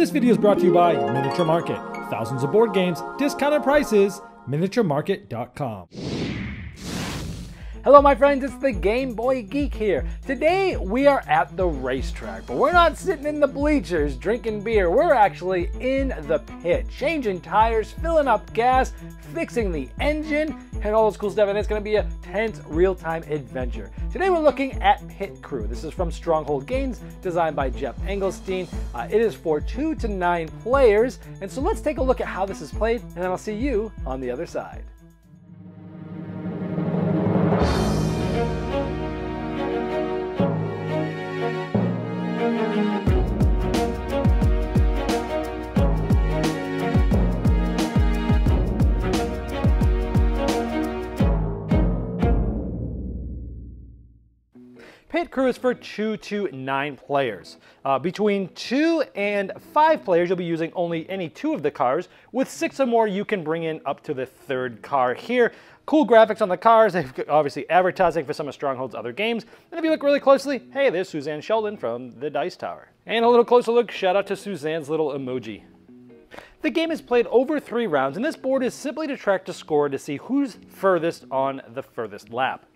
This video is brought to you by Miniature Market. Thousands of board games, discounted prices, miniaturemarket.com. Hello my friends, it's the Game Boy Geek here. Today we are at the racetrack, but we're not sitting in the bleachers drinking beer. We're actually in the pit, changing tires, filling up gas, fixing the engine, and all this cool stuff, and it's gonna be a tense real-time adventure. Today we're looking at Pit Crew. This is from Stronghold Games, designed by Geoff Engelstein. Uh, it is for two to nine players, and so let's take a look at how this is played, and then I'll see you on the other side. Crew is for two to nine players. Uh, between two and five players, you'll be using only any two of the cars. With six or more, you can bring in up to the third car here. Cool graphics on the cars, they've obviously advertising for some of Stronghold's other games. And if you look really closely, hey, there's Suzanne Sheldon from the Dice Tower. And a little closer look, shout out to Suzanne's little emoji. The game is played over three rounds, and this board is simply to track the score to see who's furthest on the furthest lap.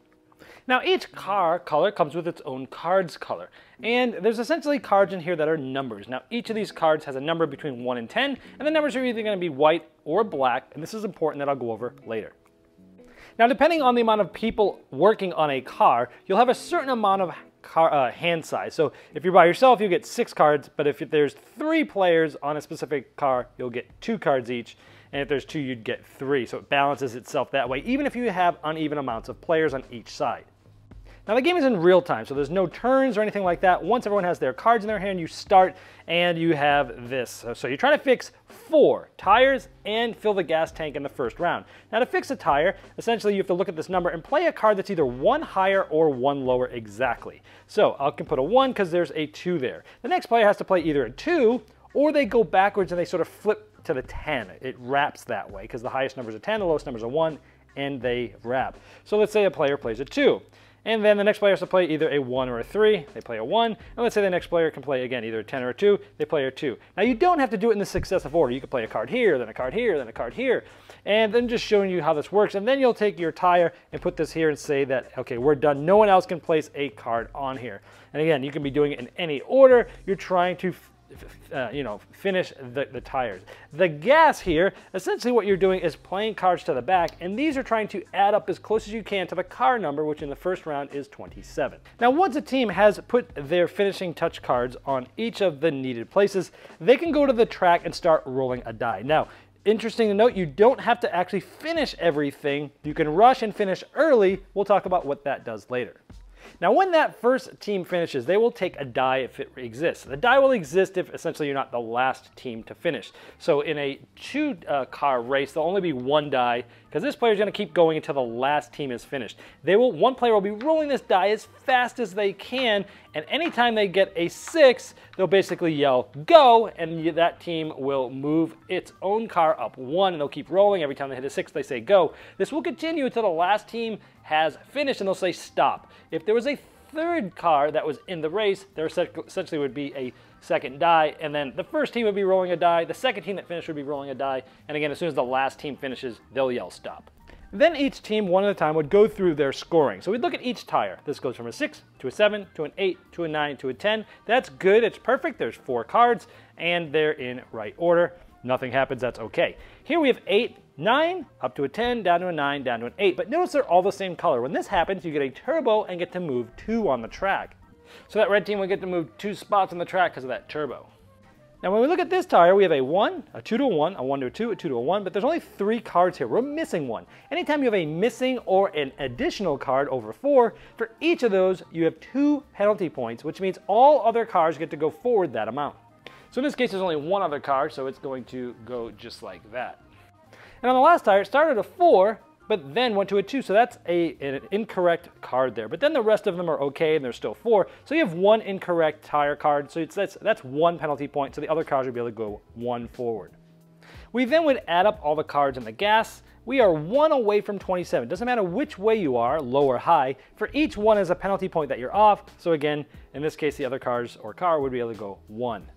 Now each car color comes with its own cards color, and there's essentially cards in here that are numbers. Now each of these cards has a number between 1 and 10, and the numbers are either going to be white or black, and this is important that I'll go over later. Now depending on the amount of people working on a car, you'll have a certain amount of car, uh, hand size. So if you're by yourself, you get six cards, but if there's three players on a specific car, you'll get two cards each. And if there's two, you'd get three. So it balances itself that way, even if you have uneven amounts of players on each side. Now the game is in real time, so there's no turns or anything like that. Once everyone has their cards in their hand, you start and you have this. So you're trying to fix four tires and fill the gas tank in the first round. Now to fix a tire, essentially you have to look at this number and play a card that's either one higher or one lower exactly. So I can put a one because there's a two there. The next player has to play either a two or they go backwards and they sort of flip to the 10. It wraps that way because the highest number is a 10, the lowest number is a 1, and they wrap. So let's say a player plays a 2. And then the next player has to play either a 1 or a 3. They play a 1. And let's say the next player can play, again, either a 10 or a 2. They play a 2. Now, you don't have to do it in the successive order. You can play a card here, then a card here, then a card here. And then just showing you how this works. And then you'll take your tire and put this here and say that, okay, we're done. No one else can place a card on here. And again, you can be doing it in any order. You're trying to uh, you know, finish the, the tires. The gas here, essentially what you're doing is playing cards to the back, and these are trying to add up as close as you can to the car number, which in the first round is 27. Now, once a team has put their finishing touch cards on each of the needed places, they can go to the track and start rolling a die. Now, interesting to note, you don't have to actually finish everything. You can rush and finish early. We'll talk about what that does later. Now, when that first team finishes, they will take a die if it exists. The die will exist if essentially you're not the last team to finish. So in a two uh, car race, there'll only be one die because this player is going to keep going until the last team is finished. They will, one player will be rolling this die as fast as they can, and anytime they get a six, they'll basically yell go, and that team will move its own car up one, and they'll keep rolling. Every time they hit a six, they say go. This will continue until the last team has finished, and they'll say stop. If there was a third car that was in the race, there essentially would be a second die, and then the first team would be rolling a die, the second team that finished would be rolling a die, and again, as soon as the last team finishes, they'll yell stop. Then each team, one at a time, would go through their scoring. So we'd look at each tire. This goes from a 6 to a 7 to an 8 to a 9 to a 10. That's good, it's perfect. There's four cards, and they're in right order. Nothing happens, that's okay. Here we have 8, 9, up to a 10, down to a 9, down to an 8. But notice they're all the same color. When this happens, you get a turbo and get to move 2 on the track. So that red team will get to move two spots on the track because of that turbo. Now when we look at this tire, we have a 1, a 2 to a 1, a 1 to a 2, a 2 to a 1, but there's only three cards here. We're missing one. Anytime you have a missing or an additional card over 4, for each of those you have two penalty points, which means all other cars get to go forward that amount. So in this case there's only one other car, so it's going to go just like that. And on the last tire, it started a 4, but then went to a 2, so that's a, an incorrect card there. But then the rest of them are okay, and there's still 4. So you have one incorrect tire card, so that's, that's one penalty point, so the other cars would be able to go one forward. We then would add up all the cards in the gas. We are one away from 27. Doesn't matter which way you are, low or high. For each one is a penalty point that you're off. So again, in this case, the other cars or car would be able to go one.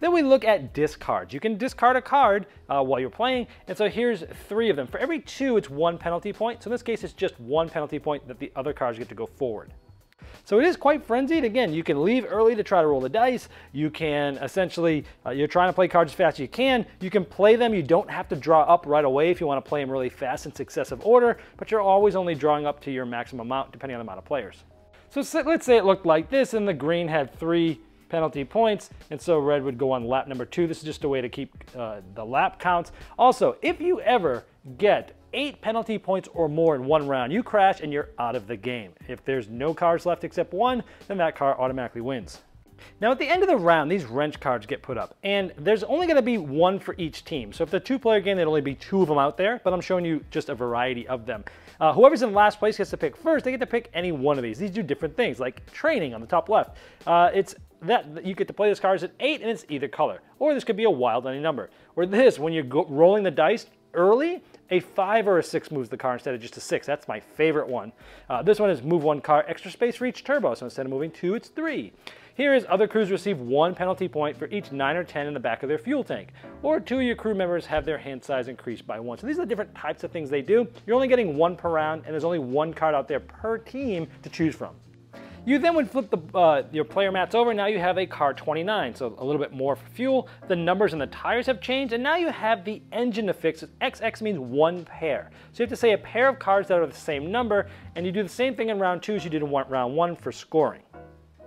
Then we look at discards. You can discard a card uh, while you're playing, and so here's three of them. For every two, it's one penalty point. So in this case, it's just one penalty point that the other cards get to go forward. So it is quite frenzied. Again, you can leave early to try to roll the dice. You can essentially, uh, you're trying to play cards as fast as you can. You can play them. You don't have to draw up right away if you want to play them really fast in successive order, but you're always only drawing up to your maximum amount depending on the amount of players. So let's say it looked like this and the green had three penalty points, and so red would go on lap number two. This is just a way to keep uh, the lap counts. Also, if you ever get eight penalty points or more in one round, you crash and you're out of the game. If there's no cars left except one, then that car automatically wins. Now at the end of the round, these wrench cards get put up, and there's only going to be one for each team. So if the two-player game, there'd only be two of them out there, but I'm showing you just a variety of them. Uh, whoever's in last place gets to pick first. They get to pick any one of these. These do different things, like training on the top left. Uh, it's that you get to play this card is at eight, and it's either color, or this could be a wild any number. Or this, when you're rolling the dice early, a five or a six moves the car instead of just a six. That's my favorite one. Uh, this one is move one car, extra space for each turbo. So instead of moving two, it's three. Here is other crews receive one penalty point for each 9 or 10 in the back of their fuel tank, or two of your crew members have their hand size increased by one. So these are the different types of things they do. You're only getting one per round, and there's only one card out there per team to choose from. You then would flip the, uh, your player mats over. Now you have a car 29, so a little bit more for fuel. The numbers and the tires have changed, and now you have the engine to fix. XX means one pair. So you have to say a pair of cards that are the same number, and you do the same thing in round two as you did in round one for scoring.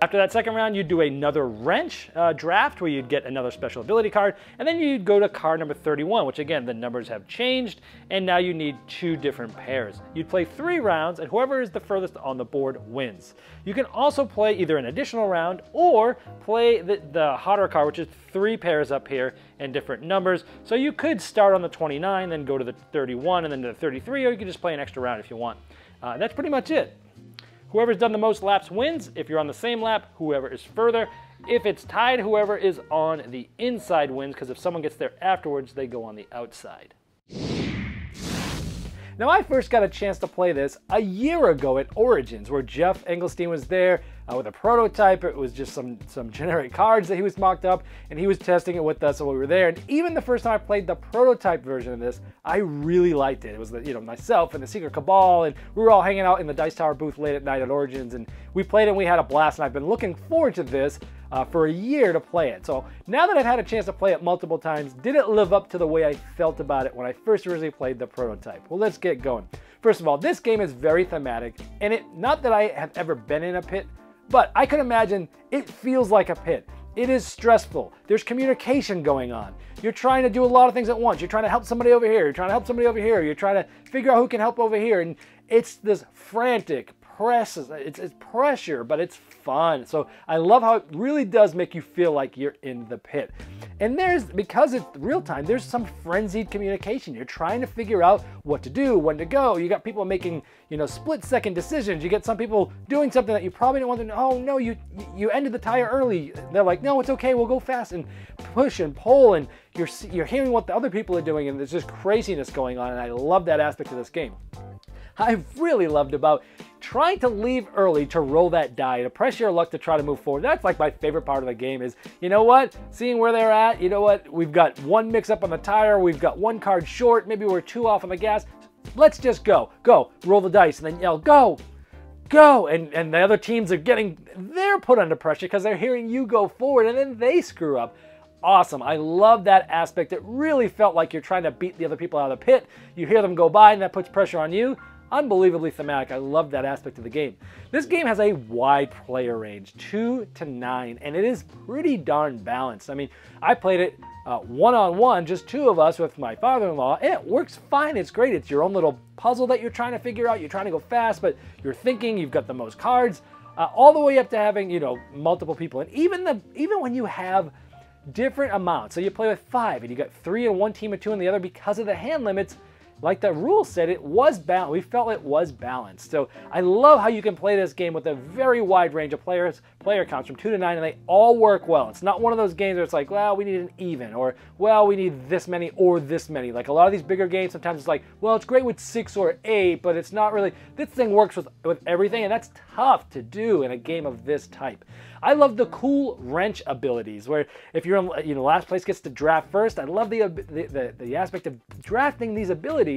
After that second round, you'd do another wrench uh, draft where you'd get another special ability card, and then you'd go to card number 31, which again, the numbers have changed, and now you need two different pairs. You'd play three rounds, and whoever is the furthest on the board wins. You can also play either an additional round or play the, the hotter card, which is three pairs up here and different numbers. So you could start on the 29, then go to the 31, and then to the 33, or you could just play an extra round if you want. Uh, that's pretty much it. Whoever's done the most laps wins. If you're on the same lap, whoever is further. If it's tied, whoever is on the inside wins, because if someone gets there afterwards, they go on the outside. Now, I first got a chance to play this a year ago at Origins, where Geoff Engelstein was there uh, with a prototype. It was just some, some generic cards that he was mocked up, and he was testing it with us while we were there. And even the first time I played the prototype version of this, I really liked it. It was, the, you know, myself and the Secret Cabal, and we were all hanging out in the Dice Tower booth late at night at Origins, and we played and we had a blast, and I've been looking forward to this uh, for a year to play it. So now that I've had a chance to play it multiple times, did it live up to the way I felt about it when I first originally played the prototype? Well, let's get going. First of all, this game is very thematic, and it not that I have ever been in a pit, but I can imagine it feels like a pit. It is stressful. There's communication going on. You're trying to do a lot of things at once. You're trying to help somebody over here. You're trying to help somebody over here. You're trying to figure out who can help over here. And it's this frantic, press, it's, it's pressure, but it's fun. So I love how it really does make you feel like you're in the pit. And there's, because it's real time, there's some frenzied communication. You're trying to figure out what to do, when to go. You got people making, you know, split second decisions. You get some people doing something that you probably don't want to know. Oh no, you, you ended the tire early. They're like, no, it's okay, we'll go fast and push and pull and you're, you're hearing what the other people are doing and there's just craziness going on and I love that aspect of this game. I've really loved about trying to leave early to roll that die, to press your luck to try to move forward. That's like my favorite part of the game is, you know what, seeing where they're at, you know what, we've got one mix up on the tire, we've got one card short, maybe we're two off on the gas. Let's just go, go, roll the dice, and then yell, go, go. And, and the other teams are getting, they're put under pressure because they're hearing you go forward and then they screw up awesome. I love that aspect. It really felt like you're trying to beat the other people out of the pit. You hear them go by and that puts pressure on you unbelievably thematic. I love that aspect of the game. This game has a wide player range, 2 to 9, and it is pretty darn balanced. I mean, I played it one-on-one, -on -one, just two of us with my father-in-law, and it works fine. It's great. It's your own little puzzle that you're trying to figure out. You're trying to go fast, but you're thinking, you've got the most cards, uh, all the way up to having, you know, multiple people. And even the even when you have different amounts, so you play with five, and you got three in one team and two in the other because of the hand limits, like the rule said, it was balanced. We felt it was balanced. So I love how you can play this game with a very wide range of players, player counts from two to nine, and they all work well. It's not one of those games where it's like, well, we need an even, or well, we need this many or this many. Like a lot of these bigger games, sometimes it's like, well, it's great with six or eight, but it's not really. This thing works with with everything, and that's tough to do in a game of this type. I love the cool wrench abilities where if you're in, you know last place gets to draft first. I love the, the the, the aspect of drafting these abilities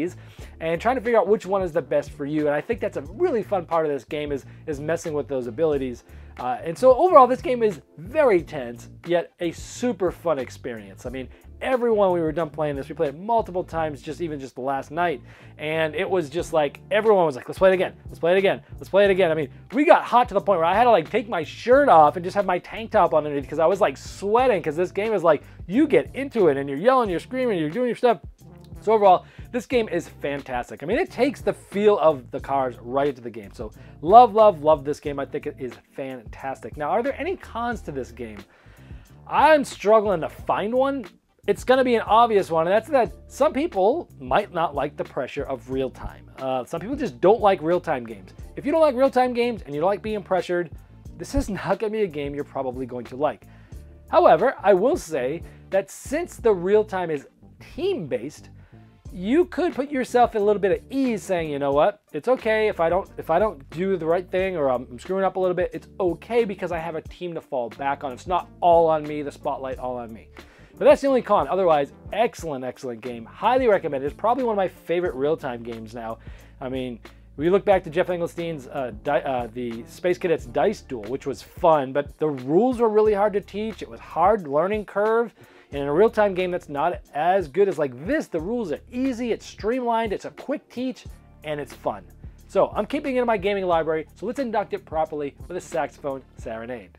and trying to figure out which one is the best for you. And I think that's a really fun part of this game is is messing with those abilities. Uh, and so overall, this game is very tense, yet a super fun experience. I mean, everyone we were done playing this, we played it multiple times, just even just the last night, and it was just like everyone was like, "Let's play it again. Let's play it again. Let's play it again." I mean, we got hot to the point where I had to like take my shirt off and just have my tank top underneath because I was like sweating because this game is like you get into it and you're yelling, you're screaming, you're doing your stuff. So overall, this game is fantastic. I mean, it takes the feel of the cars right into the game. So love, love, love this game. I think it is fantastic. Now, are there any cons to this game? I'm struggling to find one. It's going to be an obvious one, and that's that some people might not like the pressure of real time. Uh, some people just don't like real time games. If you don't like real time games and you don't like being pressured, this is not going to be a game you're probably going to like. However, I will say that since the real time is team based, you could put yourself in a little bit of ease saying, you know what, it's okay if I don't if I don't do the right thing or I'm screwing up a little bit, it's okay because I have a team to fall back on. It's not all on me, the spotlight all on me. But that's the only con. Otherwise, excellent, excellent game. Highly recommended. It's probably one of my favorite real-time games now. I mean, we look back to Geoff Engelstein's uh, uh, the Space Cadets Dice Duel, which was fun, but the rules were really hard to teach. It was hard learning curve. And in a real-time game that's not as good as like this, the rules are easy, it's streamlined, it's a quick teach, and it's fun. So I'm keeping it in my gaming library, so let's induct it properly with a saxophone serenade.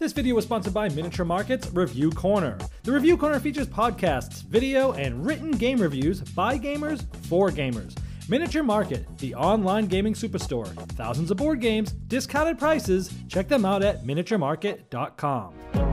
This video was sponsored by Miniature Market's Review Corner. The Review Corner features podcasts, video, and written game reviews by gamers for gamers. Miniature Market, the online gaming superstore. Thousands of board games, discounted prices. Check them out at miniaturemarket.com.